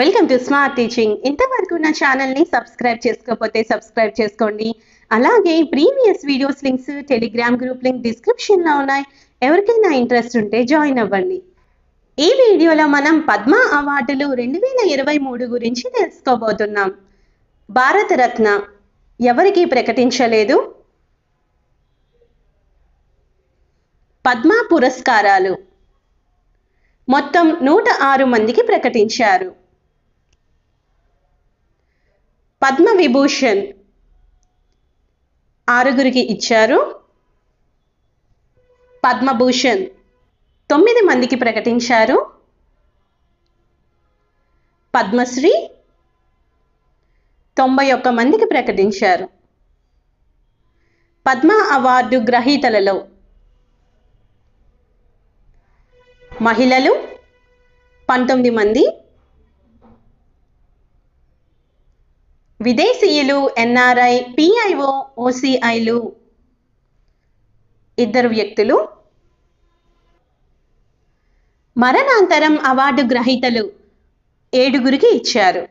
Welcome to smart teaching ఇంతవరకు నా ఛానల్ని సబ్స్క్రైబ్ చేసుకోకపోతే సబ్స్క్రైబ్ చేసుకోండి. అలాగే previous videos links Telegram group link డిస్క్రిప్షన్లో ఉన్నాయి. ఎవరికైనా ఇంట్రెస్ట్ ఉంటే జాయిన్ అవ్వండి. ఈ వీడియోలో మనం పద్మ అవార్డులు రెండు వేల ఇరవై మూడు గురించి తెలుసుకోబోతున్నాం. భారతరత్న ఎవరికి ప్రకటించలేదు? పద్మ పురస్కారాలు. మొత్తం నూట ఆరు మందికి ప్రకటించారు. పద్మ విభూషణ్ ఆరుగురికి ఇచ్చారు. పద్మభూషణ్ తొమ్మిది మందికి ప్రకటించారు. పద్మశ్రీ తొంభై ఒక్క మందికి ప్రకటించారు. పద్మ అవార్డు గ్రహీతలలో మహిళలు పంతొమ్మిది మంది విదేశీయులు ఎన్ఆర్ఐ పిఐఓ ఓసిఐలు. ఇద్దరు వ్యక్తులు. మరణాంతరం అవార్డు గ్రహీతలు ఏడుగురికి ఇచ్చారు.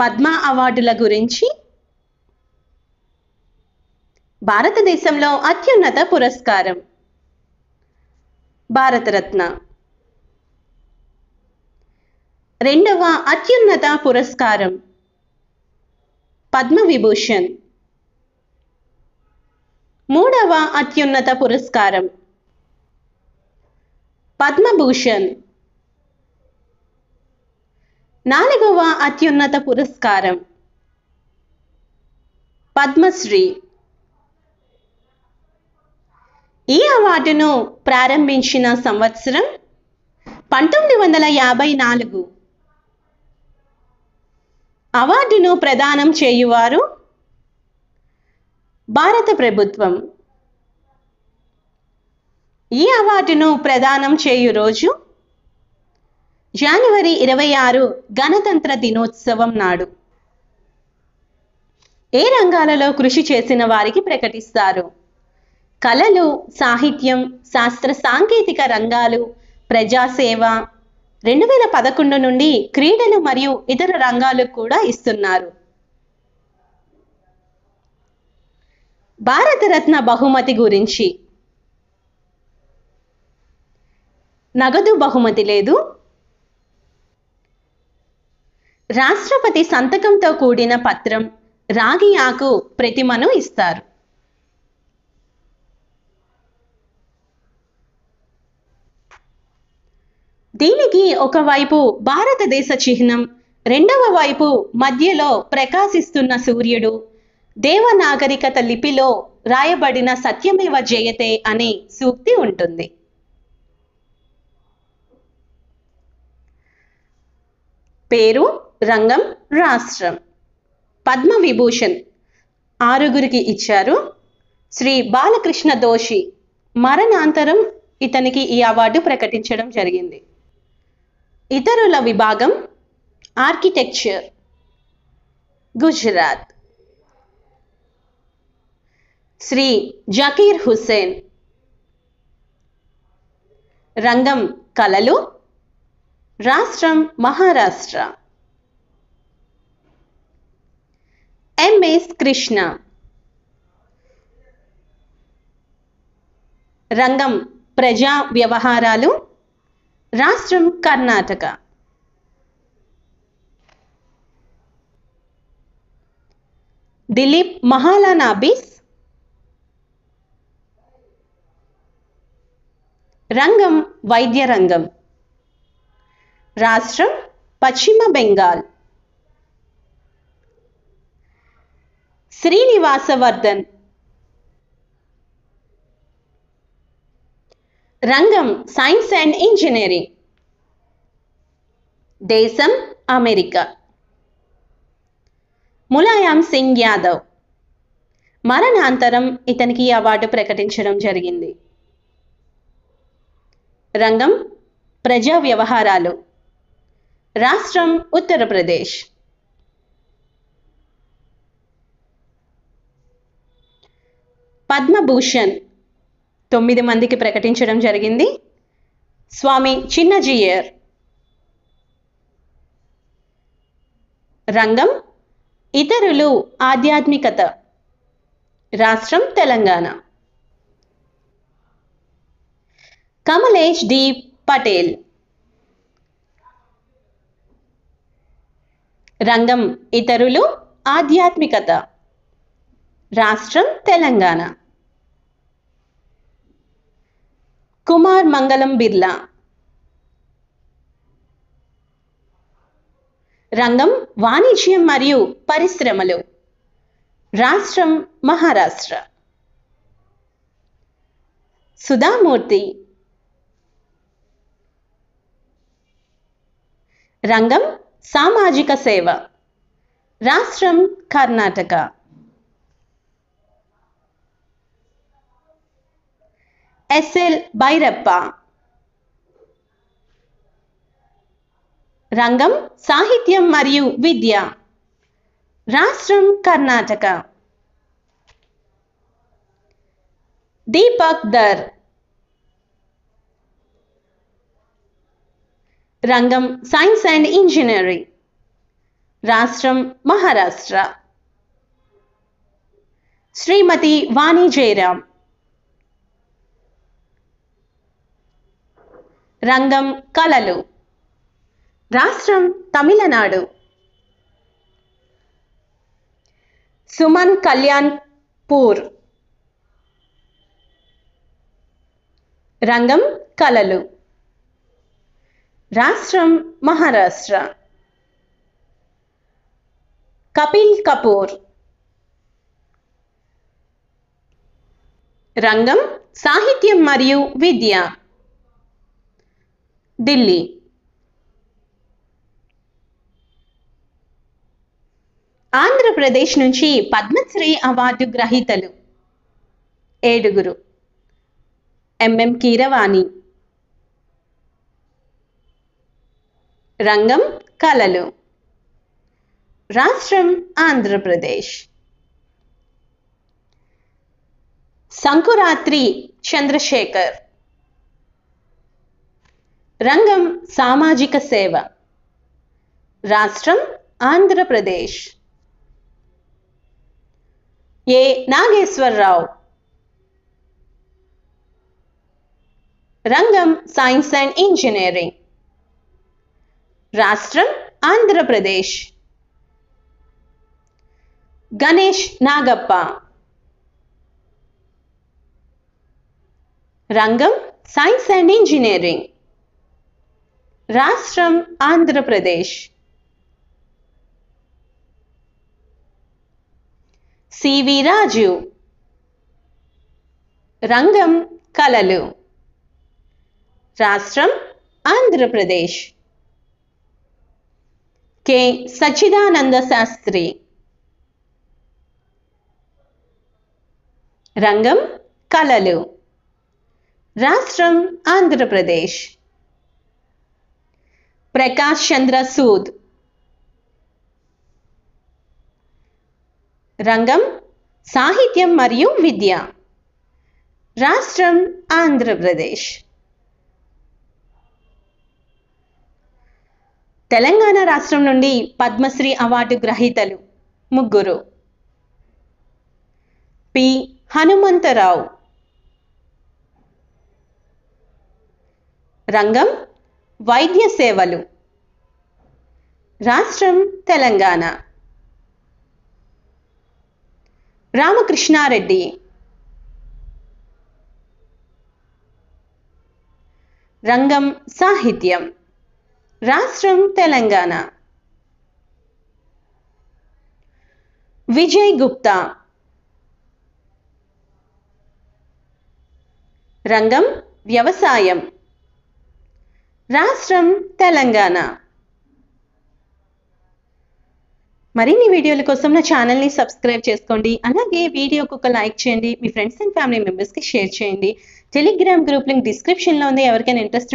పద్మ అవార్డుల గురించి. భారతదేశంలో అత్యున్నత పురస్కారం. భారతరత్న. రెండవ అత్యున్నత పురస్కారం. పద్మవిభూషణ్. మూడవ అత్యున్నత పురస్కారం. పద్మభూషణ్. నాలుగవ అత్యున్నత పురస్కారం. పద్మశ్రీ. ఈ అవార్డును ప్రారంభించిన సంవత్సరం పంతొమ్మిది వందల యాభై నాలుగు. అవార్డును ప్రదానం చేయువారు? భారత ప్రభుత్వం. ఈ అవార్డును ప్రదానం చేయు రోజు జనవరి ఇరవై ఆరు గణతంత్ర దినోత్సవం నాడు ఏ రంగాలలో కృషి చేసిన వారికి ప్రకటిస్తారు? కళలు సాహిత్యం శాస్త్ర సాంకేతిక రంగాలు ప్రజాసేవ రెండు వేల పదకొండు నుండి క్రీడలు మరియు ఇతర రంగాలకు కూడా ఇస్తున్నారు. భారతరత్న బహుమతి గురించి. నగదు బహుమతి లేదు. రాష్ట్రపతి సంతకంతో కూడిన పత్రం రాగి ఆకు ప్రతిమను ఇస్తారు. దీనికి ఒకవైపు భారతదేశ చిహ్నం రెండవ వైపు మధ్యలో ప్రకాశిస్తున్న సూర్యుడు. దేవనాగరికత లిపిలో రాయబడిన సత్యమేవ జయతే అనే సూక్తి ఉంటుంది. పేరు రంగం రాష్ట్రం. పద్మ విభూషణ్ ఆరుగురికి ఇచ్చారు. శ్రీ బాలకృష్ణ దోషి మరణాంతరం ఇతనికి ఈ అవార్డు ప్రకటించడం జరిగింది. ఇతరుల విభాగం ఆర్కిటెక్చర్ గుజరాత్. శ్రీ జకీర్ హుస్సేన్. రంగం కళలు రాష్ట్రం మహారాష్ట్ర. ఎంఎస్ కృష్ణ. రంగం ప్రజా వ్యవహారాలు రాష్ట్రం కర్ణాటక దిలీప్ మహాలానాబిస్ రంగం వైద్య రంగం రాష్ట్రం పశ్చిమ బెంగాల్ శ్రీనివాసవర్ధన్ రంగం సైన్స్ అండ్ ఇంజనీరింగ్ దేశం అమెరికా. ములాయం సింగ్ యాదవ్. మరణాంతరం ఇతనికి ఈ అవార్డు ప్రకటించడం జరిగింది. రంగం ప్రజా వ్యవహారాలు. రాష్ట్రం ఉత్తరప్రదేశ్. పద్మభూషణ్. తొమ్మిది మందికి ప్రకటించడం జరిగింది. స్వామి చిన్నజీయర్. రంగం ఇతరులు ఆధ్యాత్మికత రాష్ట్రం తెలంగాణ. కమలేష్ డి. పటేల్. రంగం ఇతరులు ఆధ్యాత్మికత రాష్ట్రం తెలంగాణ. కుమార్ మంగళం బిర్లా. రంగం వాణిజ్యం మరియు పరిశ్రమలు. రాష్ట్రం మహారాష్ట్ర. సుధామూర్తి. రంగం సామాజిక సేవ. రాష్ట్రం కర్ణాటక. ఎస్ఎల్ భైరప్ప. రంగం సాహిత్యం మరియు విద్య. రాష్ట్రం కర్ణాటక. దీపక్ దర్ రంగం సైన్స్ అండ్ ఇంజనీరింగ్. రాష్ట్రం మహారాష్ట్ర. శ్రీమతి వాణి జయరాం రంగం కళలు. రాష్ట్రం తమిళనాడు. సుమన్ కళ్యాణ్ పూర్. రంగం కళలు రాష్ట్రం మహారాష్ట్ర. కపిల్ కపూర్. రంగం సాహిత్యం మరియు విద్య. ఢిల్లీ. ఆంధ్రప్రదేశ్ నుంచి పద్మశ్రీ అవార్డు గ్రహీతలు. ఏడుగురు. ఎంఎం కీరవాణి. రంగం కళలు. రాష్ట్రం ఆంధ్రప్రదేశ్. సంకురాత్రి చంద్రశేఖర్. రంగం సామాజిక సేవ. రాష్ట్రం ఆంధ్రప్రదేశ్. ఏ నాగేశ్వరరావు రంగం సైన్స్ అండ్ ఇంజనీరింగ్ రాష్ట్రం ఆంధ్రప్రదేశ్ గణేష్ నాగప్ప రంగం సైన్స్ అండ్ ఇంజనీరింగ్ రాష్ట్రం ఆంధ్రప్రదేశ్ సివి రాజు. రంగం కళలు రాష్ట్రం ఆంధ్రప్రదేశ్. కె సచిదానంద శాస్త్రి. రంగం కళలు రాష్ట్రం ఆంధ్రప్రదేశ్. ప్రకాష్ చంద్ర సూద్. రంగం సాహిత్యం మరియు విద్య. రాష్ట్రం ఆంధ్రప్రదేశ్. తెలంగాణ రాష్ట్రం నుండి పద్మశ్రీ అవార్డు గ్రహీతలు ముగ్గురు. పి. హనుమంతరావు. రంగం వైద్య సేవలు. రాష్ట్రం తెలంగాణ. రామకృష్ణారెడ్డి. రంగం సాహిత్యం. రాష్ట్రం తెలంగాణ. విజయ్ గుప్తా. రంగం వ్యవసాయం. రాష్ట్రం తెలంగాణ. మరిన్ని వీడియోల కోసం నా ఛానల్ని సబ్స్క్రైబ్ చేసుకోండి. అలాగే వీడియోకు ఒక లైక్ చేయండి. మీ ఫ్రెండ్స్ అండ్ ఫ్యామిలీ మెంబర్స్కి షేర్ చేయండి. టెలిగ్రామ్ గ్రూప్ లింక్ డిస్క్రిప్షన్లో ఉంది. ఎవరికైనా ఇంట్రెస్ట్